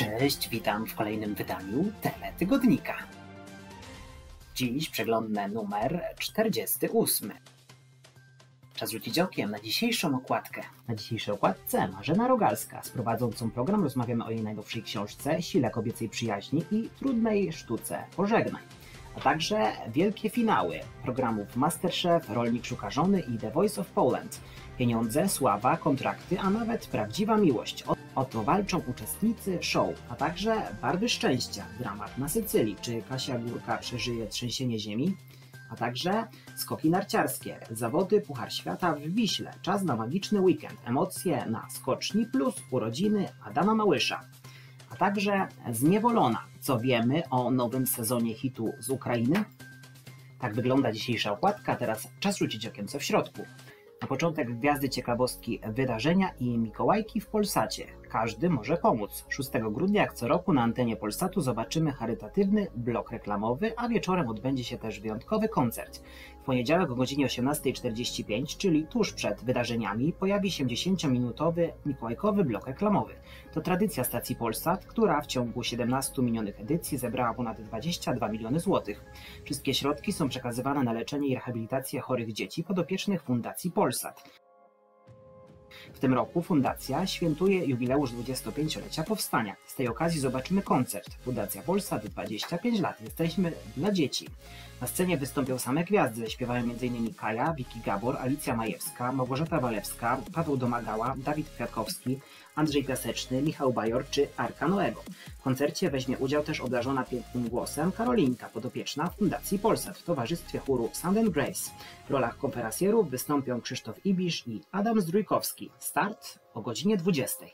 Cześć, witam w kolejnym wydaniu Teletygodnika. Dziś przeglądnę numer 48. Czas rzucić okiem na dzisiejszą okładkę. Na dzisiejszej okładce Marzena Rogalska. Z prowadzącą program rozmawiamy o jej najnowszej książce Sile kobiecej przyjaźni i trudnej sztuce pożegnaj. A także wielkie finały programów Masterchef, Rolnik szuka żony i The Voice of Poland. Pieniądze, sława, kontrakty, a nawet prawdziwa miłość. O, to walczą uczestnicy show, a także barwy szczęścia, dramat na Sycylii, czy Kasia Górka przeżyje trzęsienie ziemi, a także skoki narciarskie, zawody Puchar Świata w Wiśle, czas na magiczny weekend, emocje na skoczni plus urodziny Adama Małysza, a także Zniewolona, co wiemy o nowym sezonie hitu z Ukrainy. Tak wygląda dzisiejsza okładka, teraz czas rzucić okiem co w środku. Na początek gwiazdy ciekawostki wydarzenia i Mikołajki w Polsacie. Każdy może pomóc. 6 grudnia, jak co roku, na antenie Polsatu zobaczymy charytatywny blok reklamowy, a wieczorem odbędzie się też wyjątkowy koncert. Poniedziałek o godzinie 18.45, czyli tuż przed wydarzeniami, pojawi się 10-minutowy mikołajkowy blok reklamowy. To tradycja stacji Polsat, która w ciągu 17 minionych edycji zebrała ponad 22 miliony złotych. Wszystkie środki są przekazywane na leczenie i rehabilitację chorych dzieci podopiecznych Fundacji Polsat. W tym roku fundacja świętuje jubileusz 25-lecia powstania. Z tej okazji zobaczymy koncert. Fundacja Polsat 25 lat. Jesteśmy dla dzieci. Na scenie wystąpią same gwiazdy. Śpiewają m.in. Kaja, Wiki Gabor, Alicja Majewska, Małgorzata Walewska, Paweł Domagała, Dawid Kwiatkowski, Andrzej Piaseczny, Michał Bajor czy Arka Noego. W koncercie weźmie udział też obdarzona pięknym głosem Karolinka, podopieczna Fundacji Polsat w towarzystwie chóru Sound and Grace. W rolach konferencjerów wystąpią Krzysztof Ibisz i Adam Zdrójkowski. Start o godzinie 20.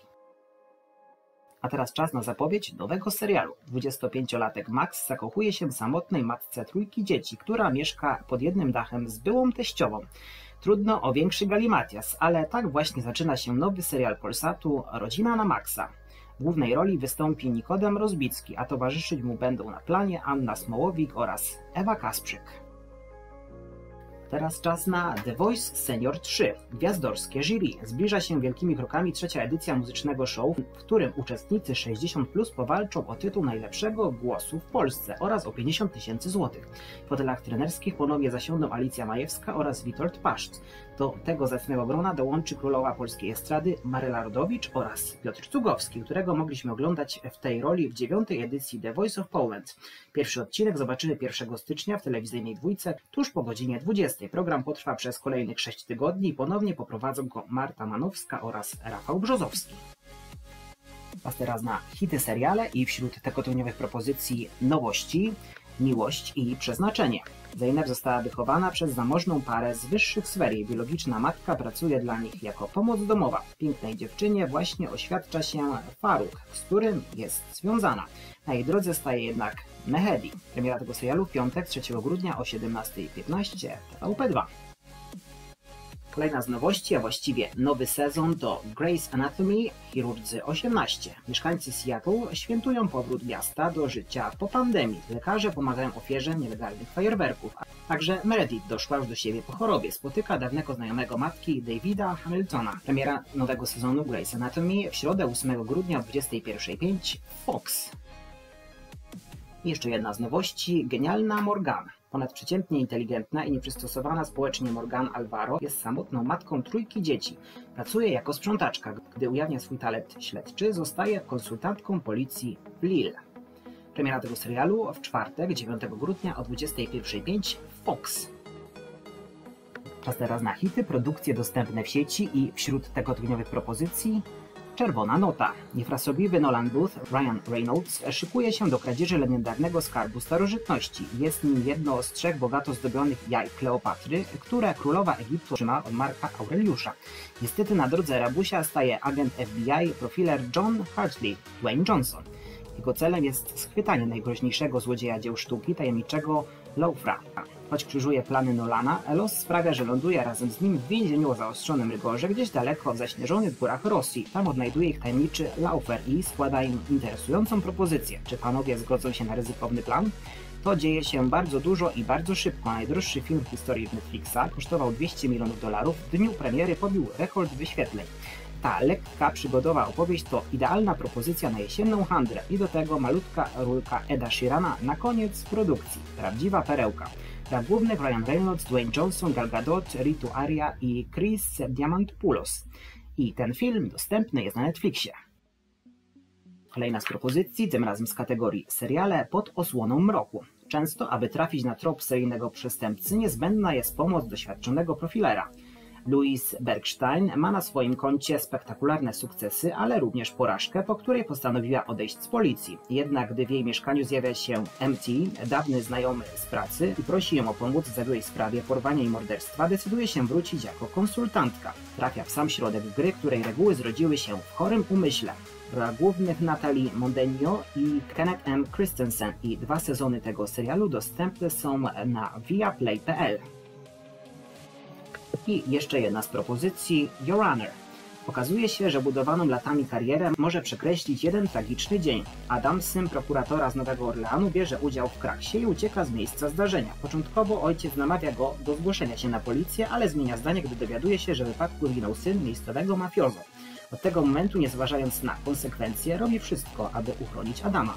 A teraz czas na zapowiedź nowego serialu. 25-latek Max zakochuje się w samotnej matce trójki dzieci, która mieszka pod jednym dachem z byłą teściową. Trudno o większy galimatias, ale tak właśnie zaczyna się nowy serial Polsatu Rodzina na Maxa. W głównej roli wystąpi Nikodem Rozbicki, a towarzyszyć mu będą na planie Anna Smołowik oraz Ewa Kasprzyk. Teraz czas na The Voice Senior 3. Gwiazdorskie jury. Zbliża się wielkimi krokami trzecia edycja muzycznego show, w którym uczestnicy 60 plus powalczą o tytuł najlepszego głosu w Polsce oraz o 50 tysięcy złotych. W fotelach trenerskich ponownie zasiądą Alicja Majewska oraz Witold Paszcz. Do tego zacnego grona dołączy królowa polskiej estrady Maryla Rodowicz oraz Piotr Cugowski, którego mogliśmy oglądać w tej roli w dziewiątej edycji The Voice of Poland. Pierwszy odcinek zobaczymy 1 stycznia w telewizyjnej dwójce tuż po godzinie 20. Program potrwa przez kolejnych 6 tygodni i ponownie poprowadzą go Marta Manowska oraz Rafał Brzozowski. Czas teraz na hity seriale i wśród tygodniowych propozycji nowości Miłość i Przeznaczenie. Zeynep została wychowana przez zamożną parę z wyższych sfer. Jej biologiczna matka pracuje dla nich jako pomoc domowa. Pięknej dziewczynie właśnie oświadcza się Faruk, z którym jest związana. Na jej drodze staje jednak Mehedi. Premiera tego serialu w piątek 3 grudnia o 17.15 TVP2. Kolejna z nowości, a właściwie nowy sezon to Grey's Anatomy Chirurdzy 18. Mieszkańcy Seattle świętują powrót miasta do życia po pandemii. Lekarze pomagają ofierze nielegalnych fajerwerków. Także Meredith doszła już do siebie po chorobie. Spotyka dawnego znajomego matki Davida Hamiltona. Premiera nowego sezonu Grey's Anatomy w środę 8 grudnia o 21.05 Fox. I jeszcze jedna z nowości, genialna Morgana. Ponadprzeciętnie inteligentna i nieprzystosowana społecznie Morgan Alvaro jest samotną matką trójki dzieci. Pracuje jako sprzątaczka. Gdy ujawnia swój talent śledczy, zostaje konsultantką policji w Lille. Premiera tego serialu w czwartek, 9 grudnia o 21.05 Fox. Czas teraz na hity, produkcje dostępne w sieci i wśród tygodniowych propozycji Czerwona nota. Niefrasobliwy Nolan Booth, Ryan Reynolds, szykuje się do kradzieży legendarnego skarbu starożytności. Jest nim jedno z trzech bogato zdobionych jaj Kleopatry, które królowa Egiptu trzyma od Marka Aureliusza. Niestety na drodze rabusia staje agent FBI, profiler John Hartley, Dwayne Johnson. Jego celem jest schwytanie najgroźniejszego złodzieja dzieł sztuki, tajemniczego Loufra. Choć krzyżuje plany Nolana, los sprawia, że ląduje razem z nim w więzieniu o zaostrzonym rygorze gdzieś daleko w zaśnieżonych górach Rosji. Tam odnajduje ich tajemniczy Laufer i składa im interesującą propozycję. Czy panowie zgodzą się na ryzykowny plan? To dzieje się bardzo dużo i bardzo szybko. Najdroższy film w historii Netflixa kosztował 200 milionów dolarów. W dniu premiery pobił rekord wyświetleń. Ta lekka przygodowa opowieść to idealna propozycja na jesienną handrę i do tego malutka rulka Eda Sheerana na koniec produkcji. Prawdziwa perełka. Dla głównych Ryan Reynolds, Dwayne Johnson, Gal Gadot, Ritu Aria i Chris Diamantopoulos. I ten film dostępny jest na Netflixie. Kolejna z propozycji, tym razem z kategorii seriale pod osłoną mroku. Często, aby trafić na trop seryjnego przestępcy, niezbędna jest pomoc doświadczonego profilera. Louis Bergstein ma na swoim koncie spektakularne sukcesy, ale również porażkę, po której postanowiła odejść z policji. Jednak gdy w jej mieszkaniu zjawia się MT, dawny znajomy z pracy, i prosi ją o pomoc w zawiłej sprawie porwania i morderstwa, decyduje się wrócić jako konsultantka. Trafia w sam środek gry, której reguły zrodziły się w chorym umyśle. Dla głównych Natalie Mondenio i Kenneth M. Christensen i dwa sezony tego serialu dostępne są na viaplay.pl. I jeszcze jedna z propozycji, Your Honor. Okazuje się, że budowaną latami karierę może przekreślić jeden tragiczny dzień. Adam, syn prokuratora z Nowego Orleanu, bierze udział w kraksie i ucieka z miejsca zdarzenia. Początkowo ojciec namawia go do zgłoszenia się na policję, ale zmienia zdanie, gdy dowiaduje się, że w wypadku zginął syn miejscowego mafiozo. Od tego momentu, nie zważając na konsekwencje, robi wszystko, aby uchronić Adama.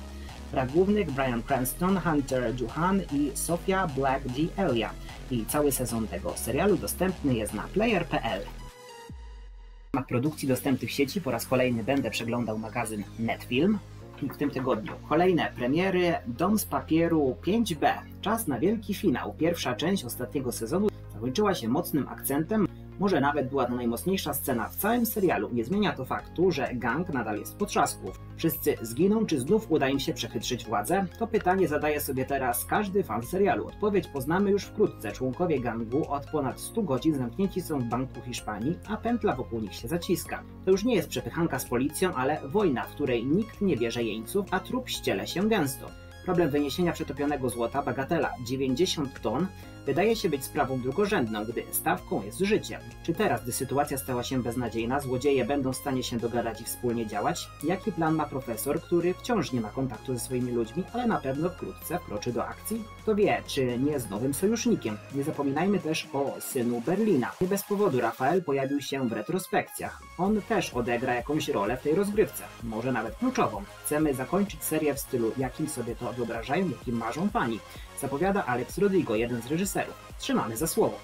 Brak głównych Brian Cranston, Hunter Juhan i Sofia Black D. Elia. I cały sezon tego serialu dostępny jest na player.pl. W ramach produkcji dostępnych sieci po raz kolejny będę przeglądał magazyn Netfilm. W tym tygodniu kolejne premiery Dom z papieru 5B. Czas na wielki finał. Pierwsza część ostatniego sezonu zakończyła się mocnym akcentem może nawet była to najmocniejsza scena w całym serialu. Nie zmienia to faktu, że gang nadal jest w potrzasków. Wszyscy zginą, czy znów uda im się przechytrzyć władzę? To pytanie zadaje sobie teraz każdy fan serialu. Odpowiedź poznamy już wkrótce. Członkowie gangu od ponad 100 godzin zamknięci są w Banku Hiszpanii, a pętla wokół nich się zaciska. To już nie jest przepychanka z policją, ale wojna, w której nikt nie bierze jeńców, a trup ściele się gęsto. Problem wyniesienia przetopionego złota, bagatela 90 ton, wydaje się być sprawą drugorzędną, gdy stawką jest życie. Czy teraz, gdy sytuacja stała się beznadziejna, złodzieje będą w stanie się dogadać i wspólnie działać? Jaki plan ma profesor, który wciąż nie ma kontaktu ze swoimi ludźmi, ale na pewno wkrótce wkroczy do akcji? Kto wie, czy nie z nowym sojusznikiem? Nie zapominajmy też o synu Berlina. Nie bez powodu Rafael pojawił się w retrospekcjach. On też odegra jakąś rolę w tej rozgrywce, może nawet kluczową. Chcemy zakończyć serię w stylu, jakim sobie to wyobrażają, jakim marzą fani zapowiada Alex Rodrigo, jeden z reżyserów. Trzymamy za słowo.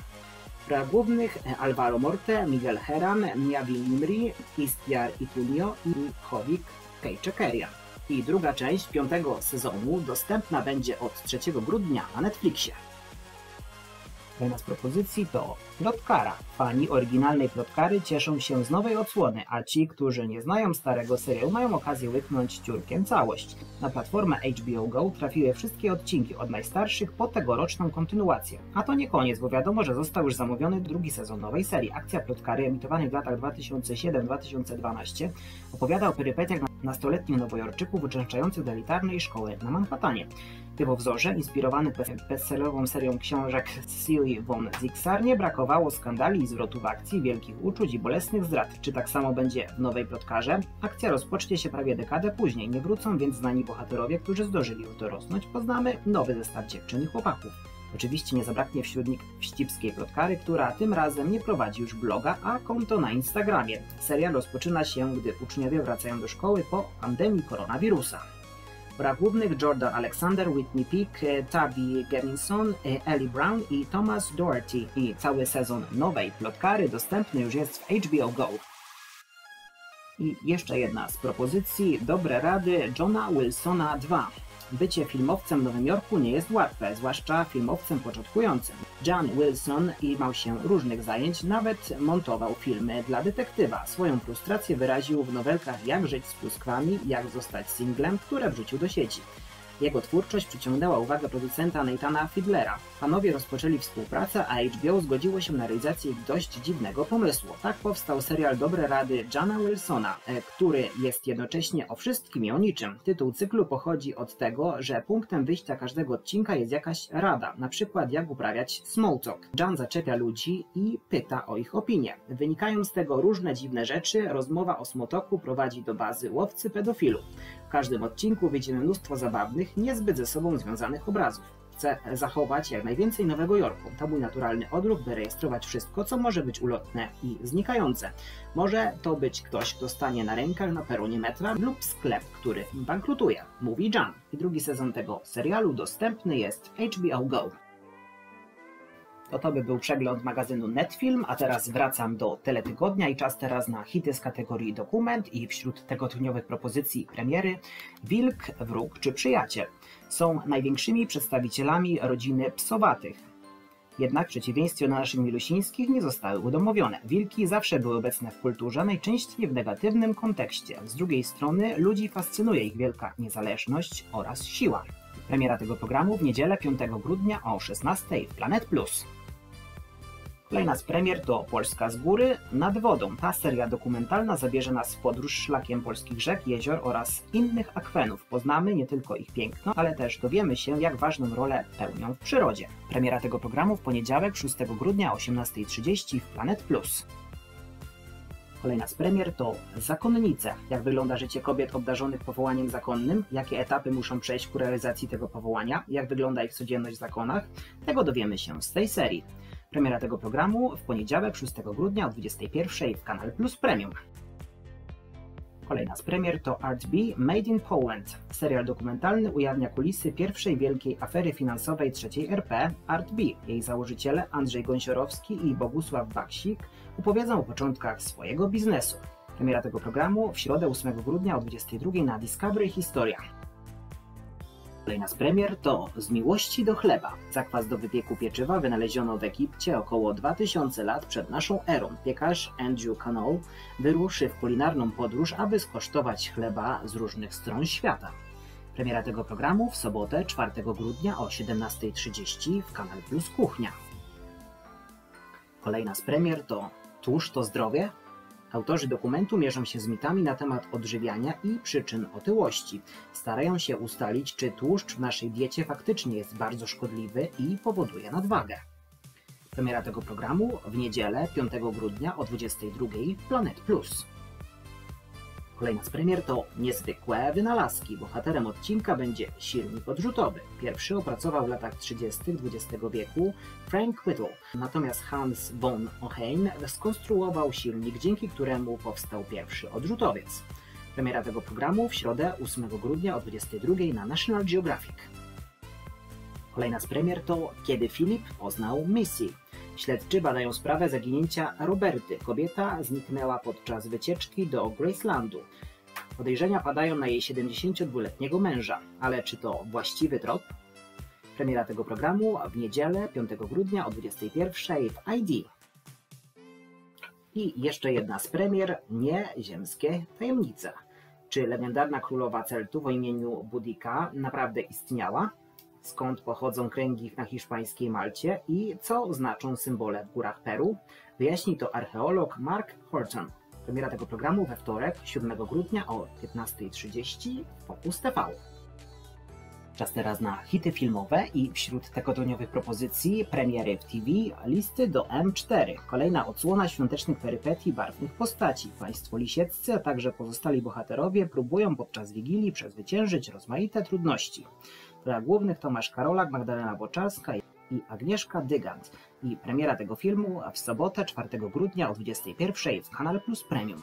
W głównych Alvaro Morte, Miguel Heran, Miavi Nimri, Istiar Itunio i Hovik Kejczekeria. I druga część piątego sezonu dostępna będzie od 3 grudnia na Netflixie. Jedna z propozycji to Plotkara. Fani oryginalnej Plotkary cieszą się z nowej odsłony, a ci, którzy nie znają starego serialu, mają okazję łyknąć ciurkiem całość. Na platformę HBO Go trafiły wszystkie odcinki od najstarszych po tegoroczną kontynuację. A to nie koniec, bo wiadomo, że został już zamówiony drugi sezon nowej serii. Akcja Plotkary emitowanej w latach 2007-2012 opowiada o perypetiach nastoletnich nowojorczyków uczęszczających do elitarnej szkoły na Manhattanie. Typowzorze, inspirowany bestsellerową serią książek Silly von Zixar, nie brakowało skandali i zwrotów akcji, wielkich uczuć i bolesnych zdrad. Czy tak samo będzie w nowej plotkarze? Akcja rozpocznie się prawie dekadę później, nie wrócą więc znani bohaterowie, którzy zdążyli już dorosnąć. Poznamy nowy zestaw dziewczyn i chłopaków. Oczywiście nie zabraknie wśród nich wścibskiej plotkary, która tym razem nie prowadzi już bloga, a konto na Instagramie. Serial rozpoczyna się, gdy uczniowie wracają do szkoły po pandemii koronawirusa. W głównych Jordan Alexander, Whitney Peak, Tabby Gevinson, e, Ellie Brown i Thomas Doherty. I cały sezon nowej plotkary dostępny już jest w HBO Go. I jeszcze jedna z propozycji, dobre rady Johna Wilsona 2. Bycie filmowcem w Nowym Jorku nie jest łatwe, zwłaszcza filmowcem początkującym. John Wilson imał się różnych zajęć, nawet montował filmy dla detektywa. Swoją frustrację wyraził w nowelkach Jak żyć z pluskwami, Jak zostać singlem, które wrzucił do sieci. Jego twórczość przyciągnęła uwagę producenta Nathana Fiedlera. Panowie rozpoczęli współpracę, a HBO zgodziło się na realizację dość dziwnego pomysłu. Tak powstał serial Dobre Rady Jana Wilsona, e, który jest jednocześnie o wszystkim i o niczym. Tytuł cyklu pochodzi od tego, że punktem wyjścia każdego odcinka jest jakaś rada, na przykład jak uprawiać small talk. Jan zaczepia ludzi i pyta o ich opinię. Wynikają z tego różne dziwne rzeczy, rozmowa o smotoku prowadzi do bazy łowcy pedofilu. W każdym odcinku widzimy mnóstwo zabawnych, niezbyt ze sobą związanych obrazów. Chcę zachować jak najwięcej Nowego Jorku. To mój naturalny odruch, by rejestrować wszystko, co może być ulotne i znikające. Może to być ktoś, kto stanie na rękach na peronie metra lub sklep, który bankrutuje, mówi Jan. I drugi sezon tego serialu dostępny jest HBO Go. To to by był przegląd magazynu Netfilm, a teraz wracam do teletygodnia i czas teraz na hity z kategorii dokument i wśród tygodniowych propozycji premiery Wilk, Wróg czy Przyjaciel są największymi przedstawicielami rodziny psowatych. Jednak w przeciwieństwie do naszych milusińskich nie zostały udomowione. Wilki zawsze były obecne w kulturze, najczęściej w negatywnym kontekście. Z drugiej strony ludzi fascynuje ich wielka niezależność oraz siła. Premiera tego programu w niedzielę 5 grudnia o 16 w Planet Plus. Kolejna z premier to Polska z góry nad wodą. Ta seria dokumentalna zabierze nas w podróż szlakiem polskich rzek, jezior oraz innych akwenów. Poznamy nie tylko ich piękno, ale też dowiemy się, jak ważną rolę pełnią w przyrodzie. Premiera tego programu w poniedziałek 6 grudnia o 18.30 w Planet Plus. Kolejna z premier to zakonnice. Jak wygląda życie kobiet obdarzonych powołaniem zakonnym? Jakie etapy muszą przejść ku realizacji tego powołania? Jak wygląda ich codzienność w zakonach? Tego dowiemy się z tej serii. Premiera tego programu w poniedziałek 6 grudnia o 21 w Kanal Plus Premium. Kolejna z premier to Art B Made in Poland. Serial dokumentalny ujawnia kulisy pierwszej wielkiej afery finansowej III RP Art B. Jej założyciele Andrzej Gąsiorowski i Bogusław Baksik opowiedzą o początkach swojego biznesu. Premiera tego programu w środę 8 grudnia o 22 na Discovery Historia. Kolejna z premier to Z miłości do chleba. Zakwas do wypieku pieczywa wynaleziono w Egipcie około 2000 lat przed naszą erą. Piekarz Andrew Cannell wyruszy w kulinarną podróż, aby skosztować chleba z różnych stron świata. Premiera tego programu w sobotę 4 grudnia o 17.30 w Kanal Plus Kuchnia. Kolejna z premier to Tłuszcz to zdrowie? Autorzy dokumentu mierzą się z mitami na temat odżywiania i przyczyn otyłości. Starają się ustalić, czy tłuszcz w naszej diecie faktycznie jest bardzo szkodliwy i powoduje nadwagę. Premiera tego programu w niedzielę 5 grudnia o 22 Planet Plus. Kolejna z premier to niezwykłe wynalazki. Bohaterem odcinka będzie silnik odrzutowy. Pierwszy opracował w latach 30. XX wieku Frank Whittle, natomiast Hans von Oheim skonstruował silnik, dzięki któremu powstał pierwszy odrzutowiec. Premiera tego programu w środę 8 grudnia o 22 na National Geographic. Kolejna z premier to Kiedy Filip poznał Missy. Śledczy badają sprawę zaginięcia Roberty. Kobieta zniknęła podczas wycieczki do Gracelandu. Podejrzenia padają na jej 72-letniego męża, ale czy to właściwy trop? Premiera tego programu w niedzielę 5 grudnia o 21 w ID. I jeszcze jedna z premier, nie ziemskie tajemnice. Czy legendarna królowa Celtów o imieniu Budika naprawdę istniała? Skąd pochodzą kręgi na hiszpańskiej Malcie i co znaczą symbole w górach Peru, wyjaśni to archeolog Mark Horton. Premiera tego programu we wtorek, 7 grudnia o 15.30 w Focus TV. Czas teraz na hity filmowe i wśród tygodniowych propozycji premiery w TV listy do M4. Kolejna odsłona świątecznych perypetii barwnych postaci. Państwo lisieccy, a także pozostali bohaterowie próbują podczas Wigilii przezwyciężyć rozmaite trudności. Dla głównych Tomasz Karolak, Magdalena Boczarska i Agnieszka Dygant. I premiera tego filmu w sobotę 4 grudnia o 21 w Kanal Plus Premium.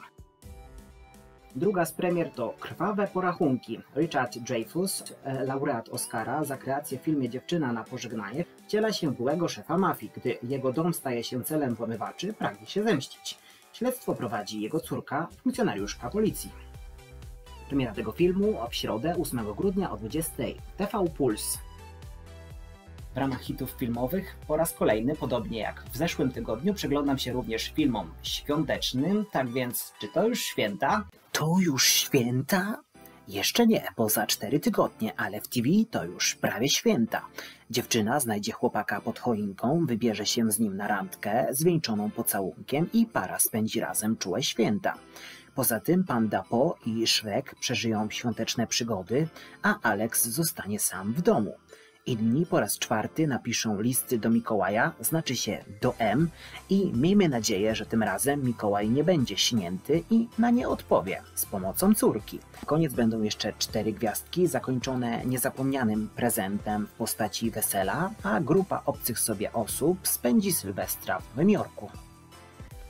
Druga z premier to Krwawe porachunki. Richard Dreyfuss, e, laureat Oscara za kreację w filmie Dziewczyna na pożegnanie, wciela się byłego szefa mafii. Gdy jego dom staje się celem włamywaczy, pragnie się zemścić. Śledztwo prowadzi jego córka, funkcjonariuszka policji. Premiera tego filmu w środę 8 grudnia o 20 TV Puls. W ramach hitów filmowych po raz kolejny, podobnie jak w zeszłym tygodniu, przyglądam się również filmom świątecznym, tak więc czy to już święta? To już święta? Jeszcze nie, poza cztery tygodnie, ale w TV to już prawie święta. Dziewczyna znajdzie chłopaka pod choinką, wybierze się z nim na randkę, zwieńczoną pocałunkiem i para spędzi razem czułe święta. Poza tym Panda Po i Shrek przeżyją świąteczne przygody, a Alex zostanie sam w domu. Inni po raz czwarty napiszą listy do Mikołaja, znaczy się do M i miejmy nadzieję, że tym razem Mikołaj nie będzie śnięty i na nie odpowie z pomocą córki. Koniec będą jeszcze cztery gwiazdki zakończone niezapomnianym prezentem w postaci wesela, a grupa obcych sobie osób spędzi Sylwestra w Nowym Jorku.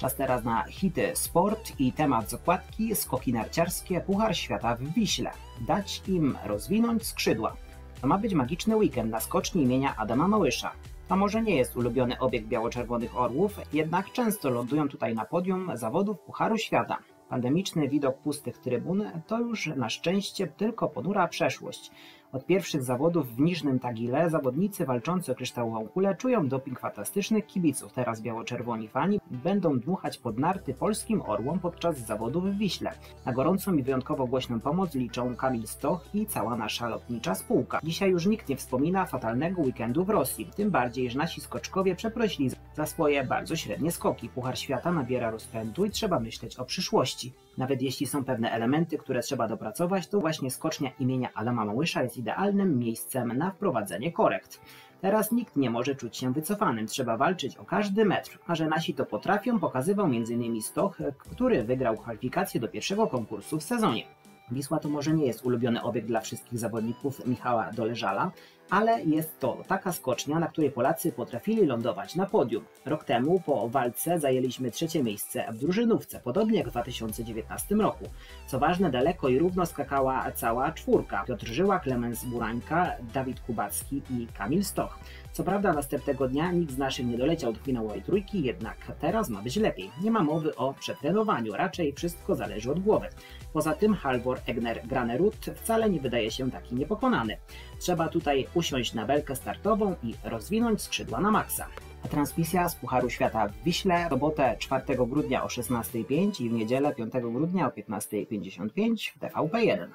Czas teraz na hity sport i temat z okładki skoki narciarskie Puchar Świata w Wiśle. Dać im rozwinąć skrzydła. To ma być magiczny weekend na skoczni imienia Adama Małysza. To może nie jest ulubiony obiekt biało-czerwonych orłów, jednak często lądują tutaj na podium zawodów Pucharu Świata. Pandemiczny widok pustych trybun to już na szczęście tylko ponura przeszłość. Od pierwszych zawodów w Niżnym Tagile zawodnicy walczący o kryształową kulę czują doping fantastycznych kibiców. Teraz biało-czerwoni fani będą dmuchać pod narty polskim orłom podczas zawodów w Wiśle. Na gorącą i wyjątkowo głośną pomoc liczą Kamil Stoch i cała nasza lotnicza spółka. Dzisiaj już nikt nie wspomina fatalnego weekendu w Rosji, tym bardziej, że nasi skoczkowie przeprosili za swoje bardzo średnie skoki. Puchar świata nabiera rozpędu i trzeba myśleć o przyszłości. Nawet jeśli są pewne elementy, które trzeba dopracować, to właśnie skocznia imienia Adama Małysza jest idealnym miejscem na wprowadzenie korekt. Teraz nikt nie może czuć się wycofanym, trzeba walczyć o każdy metr, a że nasi to potrafią, pokazywał m.in. Stoch, który wygrał kwalifikację do pierwszego konkursu w sezonie. Wisła to może nie jest ulubiony obiekt dla wszystkich zawodników Michała Doleżala, ale jest to taka skocznia, na której Polacy potrafili lądować na podium. Rok temu po walce zajęliśmy trzecie miejsce w drużynówce, podobnie jak w 2019 roku. Co ważne, daleko i równo skakała cała czwórka. Piotr Żyła, Klemens Burańka, Dawid Kubacki i Kamil Stoch. Co prawda następnego dnia nikt z naszych nie doleciał do finałowej trójki, jednak teraz ma być lepiej. Nie ma mowy o przetrenowaniu, raczej wszystko zależy od głowy. Poza tym Halvor Egner Granerud wcale nie wydaje się taki niepokonany. Trzeba tutaj usiąść na belkę startową i rozwinąć skrzydła na maksa. Transmisja z Pucharu Świata w Wiśle w sobotę 4 grudnia o 16.05 i w niedzielę 5 grudnia o 15.55 w TVP1.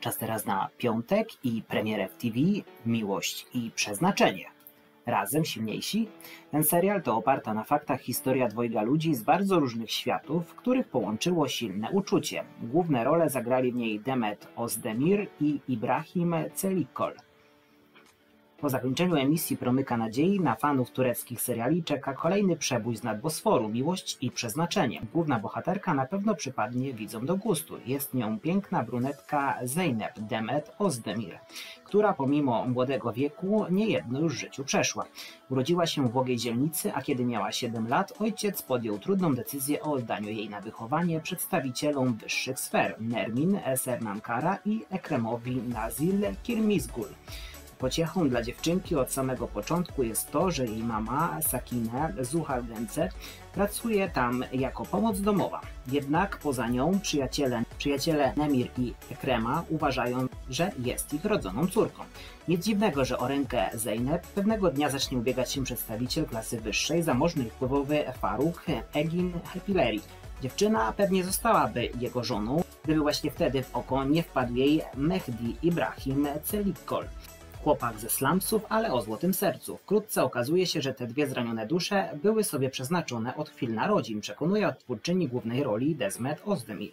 Czas teraz na piątek i premierę w TV Miłość i Przeznaczenie. Razem silniejsi? Ten serial to oparta na faktach historia dwojga ludzi z bardzo różnych światów, których połączyło silne uczucie. Główne role zagrali w niej Demet Ozdemir i Ibrahim Celikol. Po zakończeniu emisji Promyka Nadziei na fanów tureckich seriali czeka kolejny przebój z nadbosforu, miłość i przeznaczenie. Główna bohaterka na pewno przypadnie widzom do gustu. Jest nią piękna brunetka Zeynep Demet Ozdemir, która pomimo młodego wieku niejedno już w życiu przeszła. Urodziła się w ubogiej dzielnicy, a kiedy miała 7 lat, ojciec podjął trudną decyzję o oddaniu jej na wychowanie przedstawicielom wyższych sfer Nermin Sernankara i Ekremowi Nazil Kirmizgul. Pociechą dla dziewczynki od samego początku jest to, że jej mama, Sakine Zuhaldence, pracuje tam jako pomoc domowa. Jednak poza nią przyjaciele, przyjaciele Nemir i Ekrema uważają, że jest ich rodzoną córką. Nic dziwnego, że o rękę Zeynep pewnego dnia zacznie ubiegać się przedstawiciel klasy wyższej, zamożny i wpływowy Faruch Egin Hepileri. Dziewczyna pewnie zostałaby jego żoną, gdyby właśnie wtedy w oko nie wpadł jej Mehdi Ibrahim Celikol chłopak ze slumsów, ale o złotym sercu. Wkrótce okazuje się, że te dwie zranione dusze były sobie przeznaczone od chwil narodzin, przekonuje odtwórczyni głównej roli Desmet Ozdemir.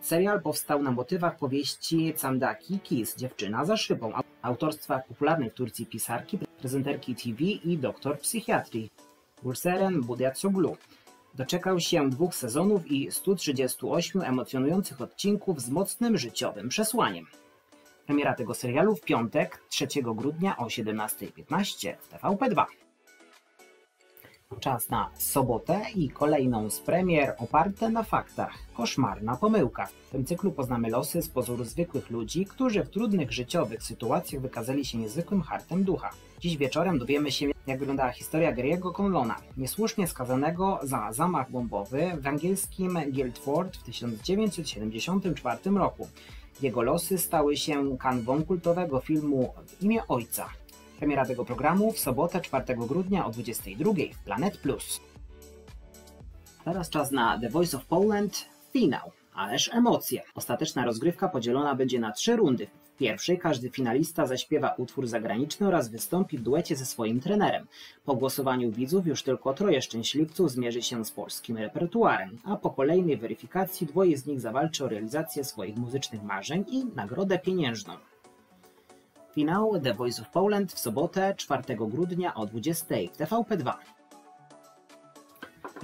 Serial powstał na motywach powieści Candaki Kiss, Dziewczyna za szybą, autorstwa popularnej w Turcji pisarki, prezenterki TV i doktor psychiatrii Ulseren Budiacoglu. Doczekał się dwóch sezonów i 138 emocjonujących odcinków z mocnym życiowym przesłaniem. Premiera tego serialu w piątek 3 grudnia o 17.15 w TVP2. Czas na sobotę i kolejną z premier oparte na faktach. Koszmarna pomyłka. W tym cyklu poznamy losy z pozoru zwykłych ludzi, którzy w trudnych życiowych sytuacjach wykazali się niezwykłym hartem ducha. Dziś wieczorem dowiemy się, jak wyglądała historia Gary'ego Conlona, niesłusznie skazanego za zamach bombowy w angielskim Guildford w 1974 roku. Jego losy stały się kanwą kultowego filmu W imię Ojca. Premiera tego programu w sobotę 4 grudnia o 22 w Planet Plus. Teraz czas na The Voice of Poland finał. Ależ emocje. Ostateczna rozgrywka podzielona będzie na trzy rundy. Pierwszej każdy finalista zaśpiewa utwór zagraniczny oraz wystąpi w duecie ze swoim trenerem. Po głosowaniu widzów już tylko troje szczęśliwców zmierzy się z polskim repertuarem, a po kolejnej weryfikacji dwoje z nich zawalczy o realizację swoich muzycznych marzeń i nagrodę pieniężną. Finał The Voice of Poland w sobotę 4 grudnia o 20 w TVP2.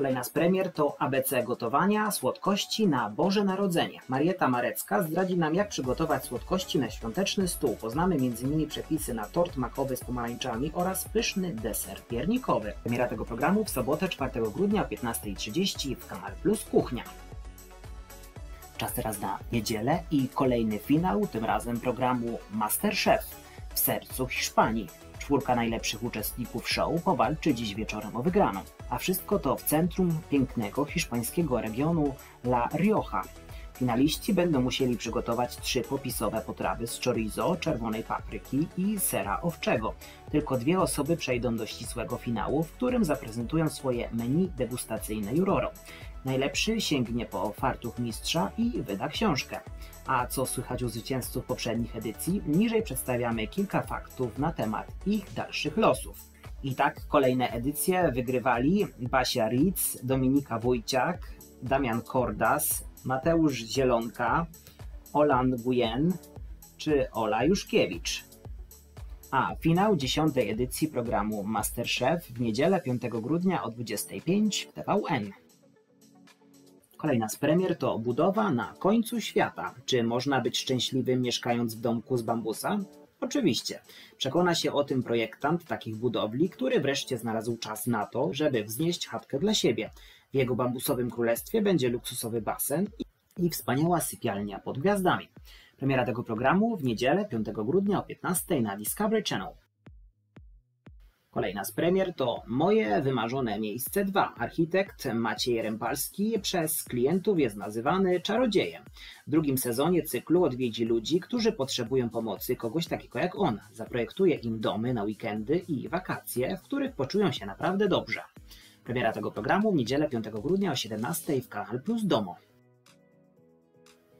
Kolejna z premier to ABC gotowania słodkości na Boże Narodzenie. Marieta Marecka zdradzi nam jak przygotować słodkości na świąteczny stół. Poznamy m.in. przepisy na tort makowy z pomarańczami oraz pyszny deser piernikowy. Premiera tego programu w sobotę 4 grudnia o 15.30 w Kanal Plus Kuchnia. Czas teraz na niedzielę i kolejny finał, tym razem programu Masterchef w sercu Hiszpanii. Czwórka najlepszych uczestników show powalczy dziś wieczorem o wygraną, a wszystko to w centrum pięknego hiszpańskiego regionu La Rioja. Finaliści będą musieli przygotować trzy popisowe potrawy z chorizo, czerwonej papryki i sera owczego. Tylko dwie osoby przejdą do ścisłego finału, w którym zaprezentują swoje menu degustacyjne jurorom. Najlepszy sięgnie po fartuch mistrza i wyda książkę. A co słychać u zwycięzców poprzednich edycji? Niżej przedstawiamy kilka faktów na temat ich dalszych losów. I tak kolejne edycje wygrywali Basia Ritz, Dominika Wójciak, Damian Kordas, Mateusz Zielonka, Olan Guyen czy Ola Juszkiewicz. A finał dziesiątej edycji programu Masterchef w niedzielę 5 grudnia o 25 w TVN. Kolejna z premier to budowa na końcu świata. Czy można być szczęśliwym mieszkając w domku z bambusa? Oczywiście. Przekona się o tym projektant takich budowli, który wreszcie znalazł czas na to, żeby wznieść chatkę dla siebie. W jego bambusowym królestwie będzie luksusowy basen i wspaniała sypialnia pod gwiazdami. Premiera tego programu w niedzielę 5 grudnia o 15 na Discovery Channel. Kolejna z premier to Moje wymarzone miejsce 2. Architekt Maciej Rempalski przez klientów jest nazywany czarodziejem. W drugim sezonie cyklu odwiedzi ludzi, którzy potrzebują pomocy kogoś takiego jak on. Zaprojektuje im domy na weekendy i wakacje, w których poczują się naprawdę dobrze. Premiera tego programu w niedzielę 5 grudnia o 17 w Kanal Plus Domo.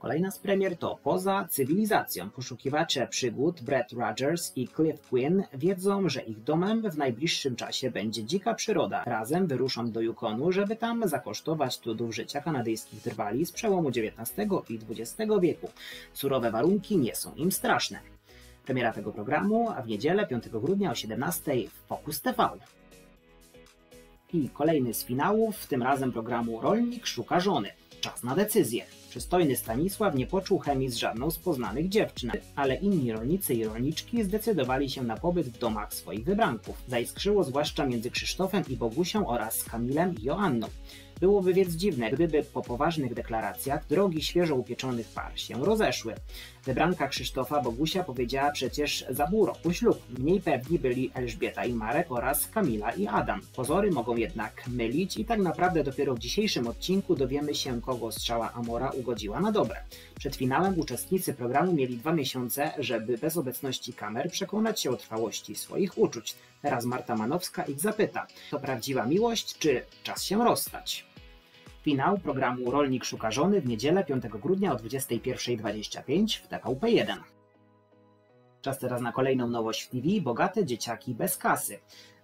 Kolejna z premier to Poza cywilizacją. Poszukiwacze przygód Brett Rogers i Cliff Quinn wiedzą, że ich domem w najbliższym czasie będzie dzika przyroda. Razem wyruszą do Yukonu, żeby tam zakosztować cudów życia kanadyjskich drwali z przełomu XIX i XX wieku. Surowe warunki nie są im straszne. Premiera tego programu, a w niedzielę 5 grudnia o 17 w Focus TV. I kolejny z finałów, tym razem programu Rolnik szuka żony. Czas na decyzję. Przystojny Stanisław nie poczuł chemii z żadną z poznanych dziewczyn, ale inni rolnicy i rolniczki zdecydowali się na pobyt w domach swoich wybranków. Zaiskrzyło zwłaszcza między Krzysztofem i Bogusią oraz Kamilem i Joanną. Byłoby więc dziwne, gdyby po poważnych deklaracjach drogi świeżo upieczonych par się rozeszły. Wybranka Krzysztofa Bogusia powiedziała przecież za pół roku ślub. Mniej pewni byli Elżbieta i Marek oraz Kamila i Adam. Pozory mogą jednak mylić i tak naprawdę dopiero w dzisiejszym odcinku dowiemy się, kogo strzała Amora ugodziła na dobre. Przed finałem uczestnicy programu mieli dwa miesiące, żeby bez obecności kamer przekonać się o trwałości swoich uczuć. Teraz Marta Manowska ich zapyta, to prawdziwa miłość, czy czas się rozstać? Finał programu Rolnik szuka żony w niedzielę 5 grudnia o 21.25 w TVP1. Czas teraz na kolejną nowość w TV. Bogate dzieciaki bez kasy.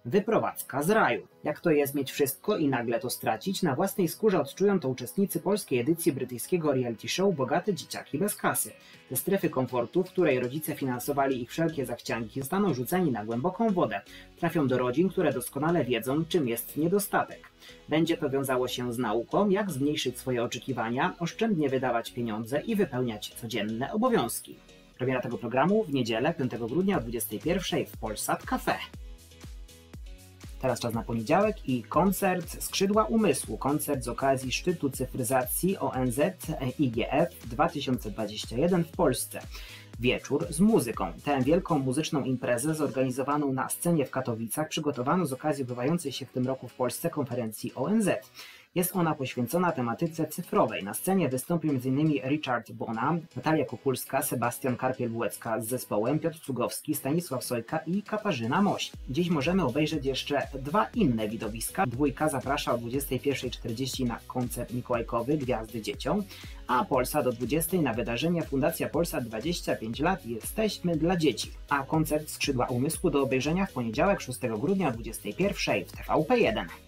Wyprowadzka z raju. Jak to jest mieć wszystko i nagle to stracić? Na własnej skórze odczują to uczestnicy polskiej edycji brytyjskiego reality show Bogate dzieciaki bez kasy. Ze strefy komfortu, w której rodzice finansowali ich wszelkie zachcianki, zostaną rzuceni na głęboką wodę. Trafią do rodzin, które doskonale wiedzą, czym jest niedostatek. Będzie to wiązało się z nauką, jak zmniejszyć swoje oczekiwania, oszczędnie wydawać pieniądze i wypełniać codzienne obowiązki. Premiera tego programu w niedzielę 5 grudnia o 21 w Polsat Cafe. Teraz czas na poniedziałek i koncert Skrzydła Umysłu. Koncert z okazji szczytu cyfryzacji ONZ IGF 2021 w Polsce. Wieczór z muzyką. Tę wielką muzyczną imprezę zorganizowaną na scenie w Katowicach przygotowano z okazji odbywającej się w tym roku w Polsce konferencji ONZ. Jest ona poświęcona tematyce cyfrowej. Na scenie wystąpił m.in. Richard Bona, Natalia Kukulska, Sebastian Karpiel-Bułecka z zespołem, Piotr Cugowski, Stanisław Sojka i Katarzyna Moś. Dziś możemy obejrzeć jeszcze dwa inne widowiska. Dwójka zaprasza o 21.40 na koncert mikołajkowy Gwiazdy Dzieciom, a Polsa do 20 na wydarzenie Fundacja Polsa 25 lat Jesteśmy dla dzieci, a koncert Skrzydła Umysłu do obejrzenia w poniedziałek 6 grudnia o 21 w TVP1.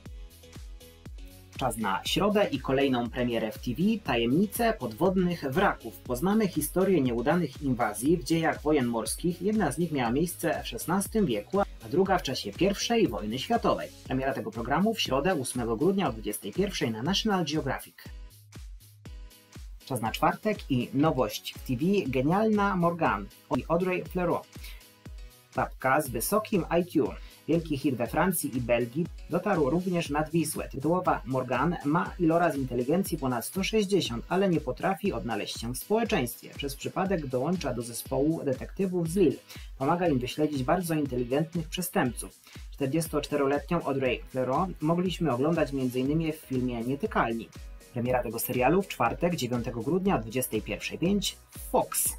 Czas na środę i kolejną premierę w TV Tajemnice podwodnych wraków. Poznamy historię nieudanych inwazji w dziejach wojen morskich. Jedna z nich miała miejsce w XVI wieku, a druga w czasie I wojny światowej. Premiera tego programu w środę 8 grudnia o 21 na National Geographic. Czas na czwartek i nowość w TV Genialna Morgan i Audrey Fleurot. Babka z wysokim IQ. Wielki hit we Francji i Belgii dotarł również nad Wisłę. Tytułowa Morgan ma iloraz inteligencji ponad 160, ale nie potrafi odnaleźć się w społeczeństwie. Przez przypadek dołącza do zespołu detektywów z Lille. Pomaga im wyśledzić bardzo inteligentnych przestępców. 44-letnią Audrey Fleurot mogliśmy oglądać m.in. w filmie Nietykalni. Premiera tego serialu w czwartek 9 grudnia o 21.05 Fox.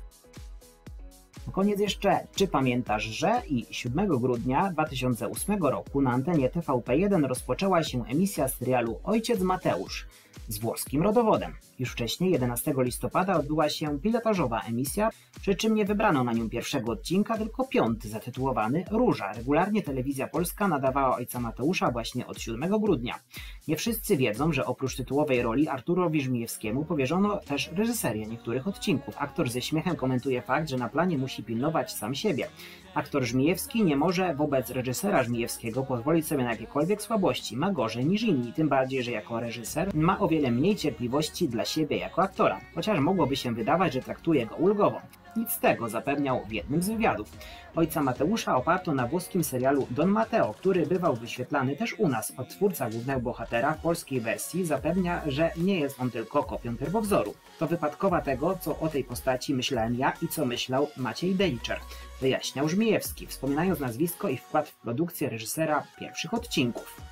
Na koniec jeszcze, czy pamiętasz, że i 7 grudnia 2008 roku na antenie TVP1 rozpoczęła się emisja serialu Ojciec Mateusz z włoskim rodowodem. Już wcześniej, 11 listopada, odbyła się pilotażowa emisja, przy czym nie wybrano na nią pierwszego odcinka, tylko piąty, zatytułowany Róża. Regularnie telewizja polska nadawała ojca Mateusza właśnie od 7 grudnia. Nie wszyscy wiedzą, że oprócz tytułowej roli Arturowi Żmijewskiemu powierzono też reżyserię niektórych odcinków. Aktor ze śmiechem komentuje fakt, że na planie musi pilnować sam siebie. Aktor Żmijewski nie może wobec reżysera Żmijewskiego pozwolić sobie na jakiekolwiek słabości. Ma gorzej niż inni, tym bardziej, że jako reżyser ma o wiele mniej cierpliwości dla siebie jako aktora, chociaż mogłoby się wydawać, że traktuje go ulgowo. Nic z tego zapewniał w jednym z wywiadów. Ojca Mateusza oparto na włoskim serialu Don Mateo, który bywał wyświetlany też u nas. Odtwórca głównego bohatera w polskiej wersji zapewnia, że nie jest on tylko kopią pierwowzoru. To wypadkowa tego, co o tej postaci myślałem ja i co myślał Maciej Deliczer, wyjaśniał Żmijewski, wspominając nazwisko i wkład w produkcję reżysera pierwszych odcinków.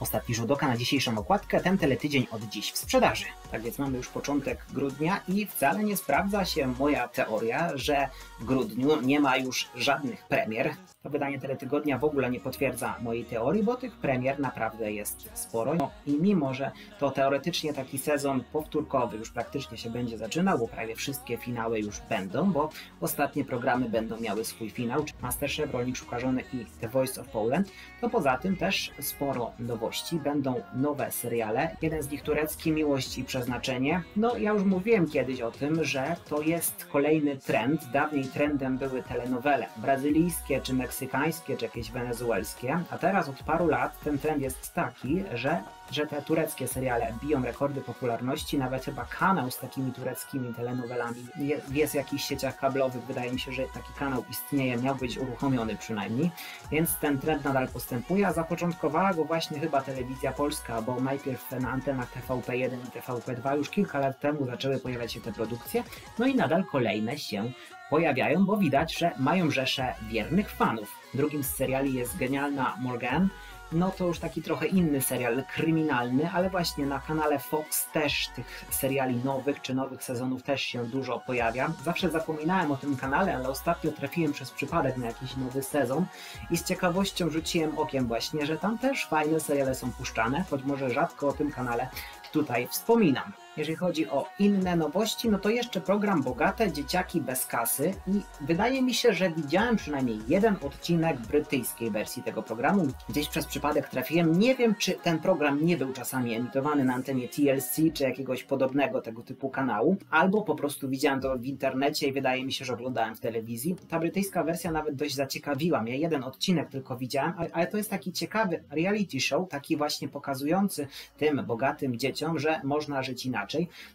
Ostatni rzut oka na dzisiejszą okładkę, ten teletydzień od dziś w sprzedaży. Tak więc mamy już początek grudnia i wcale nie sprawdza się moja teoria, że w grudniu nie ma już żadnych premier. To wydanie teletygodnia w ogóle nie potwierdza mojej teorii, bo tych premier naprawdę jest sporo. No I mimo, że to teoretycznie taki sezon powtórkowy już praktycznie się będzie zaczynał, bo prawie wszystkie finały już będą, bo ostatnie programy będą miały swój finał, czy Masterchef, Rolnik Szuka Żony i The Voice of Poland, to poza tym też sporo nowości. Będą nowe seriale. Jeden z nich turecki Miłość i Przeznaczenie. No ja już mówiłem kiedyś o tym, że to jest kolejny trend. Dawniej trendem były telenowele brazylijskie czy meksykańskie meksykańskie czy jakieś wenezuelskie, a teraz od paru lat ten trend jest taki, że, że te tureckie seriale biją rekordy popularności, nawet chyba kanał z takimi tureckimi telenowelami jest w jakichś sieciach kablowych, wydaje mi się, że taki kanał istnieje, miał być uruchomiony przynajmniej, więc ten trend nadal postępuje, a zapoczątkowała go właśnie chyba telewizja polska, bo najpierw na antenach TVP1 i TVP2 już kilka lat temu zaczęły pojawiać się te produkcje, no i nadal kolejne się pojawiają, bo widać, że mają rzeszę wiernych fanów. Drugim z seriali jest Genialna Morgan. No to już taki trochę inny serial, kryminalny, ale właśnie na kanale Fox też tych seriali nowych czy nowych sezonów też się dużo pojawia. Zawsze zapominałem o tym kanale, ale ostatnio trafiłem przez przypadek na jakiś nowy sezon i z ciekawością rzuciłem okiem właśnie, że tam też fajne seriale są puszczane, choć może rzadko o tym kanale tutaj wspominam. Jeżeli chodzi o inne nowości, no to jeszcze program Bogate Dzieciaki bez kasy i wydaje mi się, że widziałem przynajmniej jeden odcinek brytyjskiej wersji tego programu. Gdzieś przez przypadek trafiłem. Nie wiem, czy ten program nie był czasami emitowany na antenie TLC czy jakiegoś podobnego tego typu kanału, albo po prostu widziałem to w internecie i wydaje mi się, że oglądałem w telewizji. Ta brytyjska wersja nawet dość zaciekawiła mnie. Jeden odcinek tylko widziałem, ale to jest taki ciekawy reality show, taki właśnie pokazujący tym bogatym dzieciom, że można żyć inaczej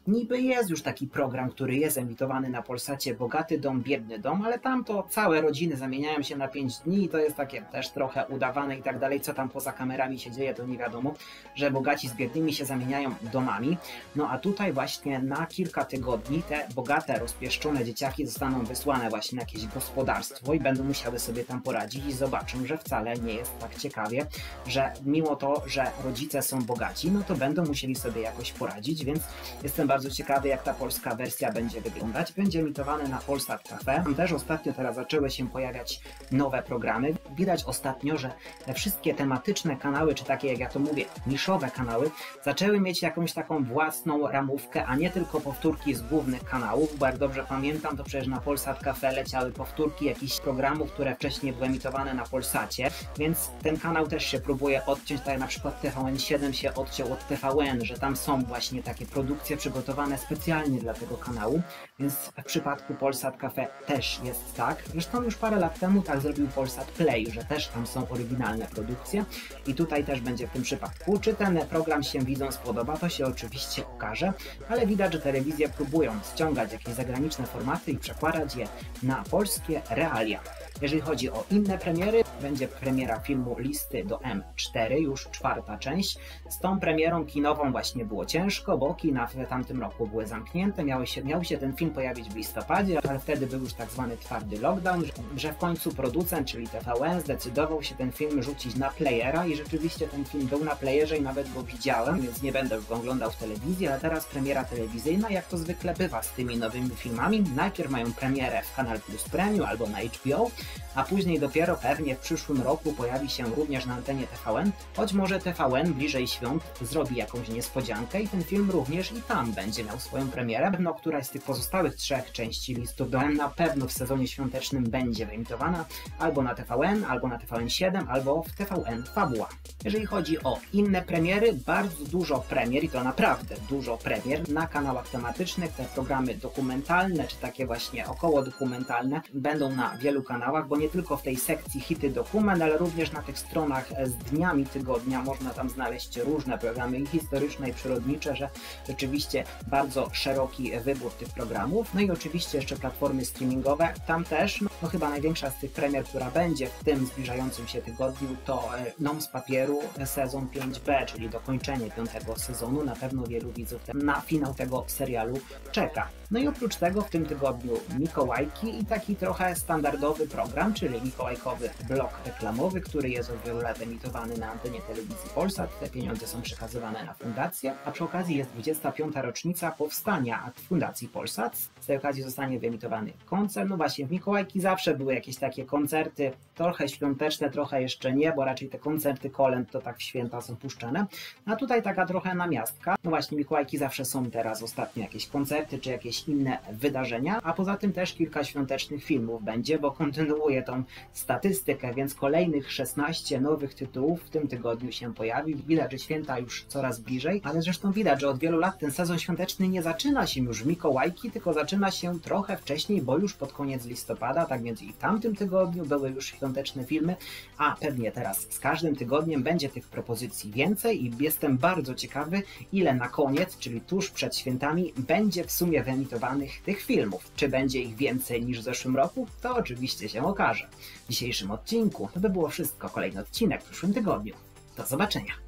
Niby jest już taki program, który jest emitowany na Polsacie Bogaty Dom, Biedny Dom, ale tam to całe rodziny zamieniają się na 5 dni i to jest takie też trochę udawane i tak dalej. Co tam poza kamerami się dzieje, to nie wiadomo, że bogaci z biednymi się zamieniają domami. No a tutaj właśnie na kilka tygodni te bogate, rozpieszczone dzieciaki zostaną wysłane właśnie na jakieś gospodarstwo i będą musiały sobie tam poradzić i zobaczą, że wcale nie jest tak ciekawie, że mimo to, że rodzice są bogaci, no to będą musieli sobie jakoś poradzić, więc Jestem bardzo ciekawy, jak ta polska wersja będzie wyglądać. Będzie emitowane na Polsat Cafe. Tam też ostatnio teraz zaczęły się pojawiać nowe programy. Widać ostatnio, że te wszystkie tematyczne kanały, czy takie jak ja to mówię, niszowe kanały, zaczęły mieć jakąś taką własną ramówkę, a nie tylko powtórki z głównych kanałów, bo jak dobrze pamiętam, to przecież na Polsat Cafe leciały powtórki jakichś programów, które wcześniej były emitowane na Polsacie, więc ten kanał też się próbuje odciąć, tak jak na przykład TVN7 się odciął od TVN, że tam są właśnie takie produkcje przygotowane specjalnie dla tego kanału, więc w przypadku Polsat Cafe też jest tak. Zresztą już parę lat temu tak zrobił Polsat Play, że też tam są oryginalne produkcje i tutaj też będzie w tym przypadku. Czy ten program się widzom spodoba, to się oczywiście okaże, ale widać, że telewizje próbują ściągać jakieś zagraniczne formaty i przekładać je na polskie realia. Jeżeli chodzi o inne premiery, będzie premiera filmu Listy do M4, już czwarta część. Z tą premierą kinową właśnie było ciężko, bo kina w tamtym roku były zamknięte. Miały się, miał się ten film pojawić w listopadzie, ale wtedy był już tak zwany twardy lockdown, że w końcu producent, czyli TVN, zdecydował się ten film rzucić na playera i rzeczywiście ten film był na playerze i nawet go widziałem, więc nie będę już go oglądał w telewizji, ale teraz premiera telewizyjna, jak to zwykle bywa z tymi nowymi filmami. Najpierw mają premierę w Kanal Plus Premium albo na HBO, a później dopiero pewnie w przyszłym roku pojawi się również na antenie TVN, choć może TVN bliżej świąt zrobi jakąś niespodziankę i ten film również i tam będzie miał swoją premierę. Pewno któraś z tych pozostałych trzech części listów do na pewno w sezonie świątecznym będzie wyemitowana albo na TVN, albo na TVN7, albo w TVN Fabuła. Jeżeli chodzi o inne premiery, bardzo dużo premier i to naprawdę dużo premier na kanałach tematycznych. Te programy dokumentalne, czy takie właśnie około dokumentalne będą na wielu kanałach, bo nie tylko w tej sekcji hity dokument, ale również na tych stronach z dniami tygodnia można tam znaleźć różne programy historyczne i przyrodnicze, że rzeczywiście bardzo szeroki wybór tych programów. No i oczywiście jeszcze platformy streamingowe. Tam też, no chyba największa z tych premier, która będzie w tym zbliżającym się tygodniu to e, Nom z papieru sezon 5B, czyli dokończenie piątego sezonu. Na pewno wielu widzów na finał tego serialu czeka. No i oprócz tego w tym tygodniu Mikołajki i taki trochę standardowy program, czyli Mikołajkowy blok reklamowy, który jest od wielu lat emitowany na antenie telewizji Polsat. Te pieniądze są przekazywane na fundację, a przy okazji jest 25. rocznica powstania Fundacji Polsat. Z tej okazji zostanie wyemitowany koncert. No właśnie, w Mikołajki zawsze były jakieś takie koncerty, trochę świąteczne, trochę jeszcze nie, bo raczej te koncerty kolęd to tak w święta są puszczane. A tutaj taka trochę namiastka. No właśnie, Mikołajki zawsze są teraz ostatnio jakieś koncerty, czy jakieś inne wydarzenia, a poza tym też kilka świątecznych filmów będzie, bo kontynuuje tą statystykę, więc kolejnych 16 nowych tytułów w tym tygodniu się pojawi. Widać, że święta już coraz bliżej, ale zresztą widać, że od wielu lat ten sezon świąteczny nie zaczyna się już w Mikołajki, tylko zaczyna się trochę wcześniej, bo już pod koniec listopada, tak więc i w tamtym tygodniu były już świąteczne filmy, a pewnie teraz z każdym tygodniem będzie tych propozycji więcej i jestem bardzo ciekawy, ile na koniec, czyli tuż przed świętami, będzie w sumie wyemitowanych tych filmów. Czy będzie ich więcej niż w zeszłym roku? To oczywiście okaże. W dzisiejszym odcinku to by było wszystko. Kolejny odcinek w przyszłym tygodniu. Do zobaczenia.